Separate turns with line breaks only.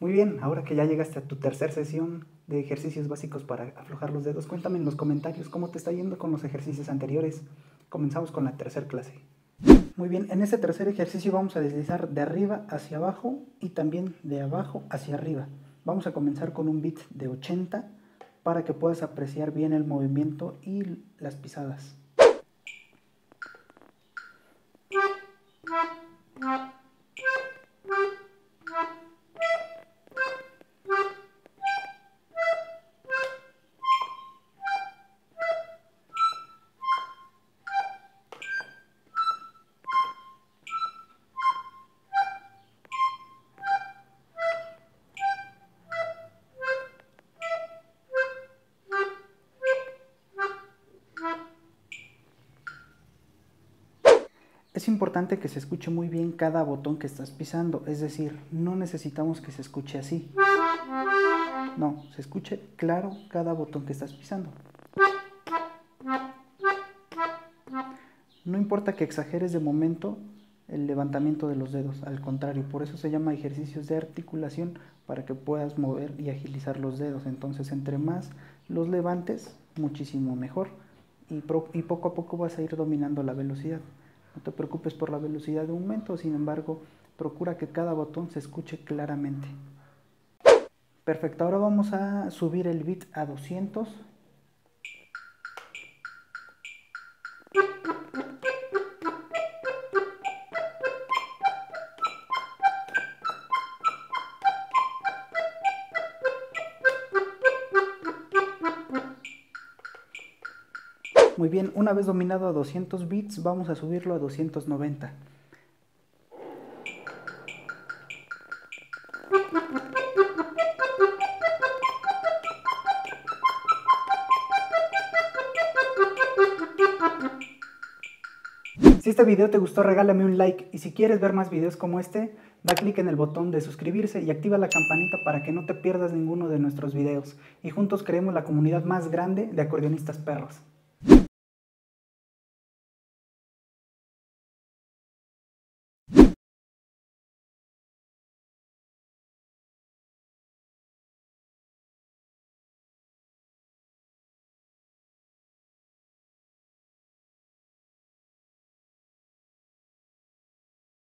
Muy bien, ahora que ya llegaste a tu tercera sesión de ejercicios básicos para aflojar los dedos, cuéntame en los comentarios cómo te está yendo con los ejercicios anteriores. Comenzamos con la tercera clase. Muy bien, en este tercer ejercicio vamos a deslizar de arriba hacia abajo y también de abajo hacia arriba. Vamos a comenzar con un beat de 80 para que puedas apreciar bien el movimiento y las pisadas. Es importante que se escuche muy bien cada botón que estás pisando, es decir, no necesitamos que se escuche así. No, se escuche claro cada botón que estás pisando. No importa que exageres de momento el levantamiento de los dedos, al contrario, por eso se llama ejercicios de articulación para que puedas mover y agilizar los dedos. Entonces, entre más los levantes, muchísimo mejor y, poco a poco vas a ir dominando la velocidad. No te preocupes por la velocidad de aumento, sin embargo, procura que cada botón se escuche claramente. Perfecto, ahora vamos a subir el bit a 200. Muy bien, una vez dominado a 200 bits, vamos a subirlo a 290. Si este video te gustó, regálame un like y si quieres ver más videos como este, da clic en el botón de suscribirse y activa la campanita para que no te pierdas ninguno de nuestros videos y juntos creemos la comunidad más grande de acordeonistas perros.